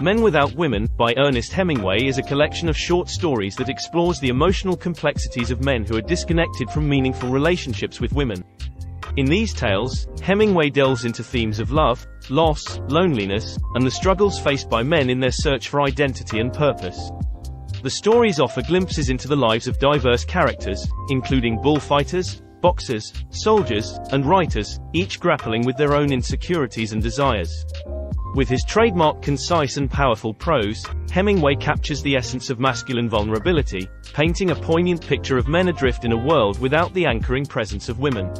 Men Without Women, by Ernest Hemingway is a collection of short stories that explores the emotional complexities of men who are disconnected from meaningful relationships with women. In these tales, Hemingway delves into themes of love, loss, loneliness, and the struggles faced by men in their search for identity and purpose. The stories offer glimpses into the lives of diverse characters, including bullfighters, boxers, soldiers, and writers, each grappling with their own insecurities and desires. With his trademark concise and powerful prose, Hemingway captures the essence of masculine vulnerability, painting a poignant picture of men adrift in a world without the anchoring presence of women.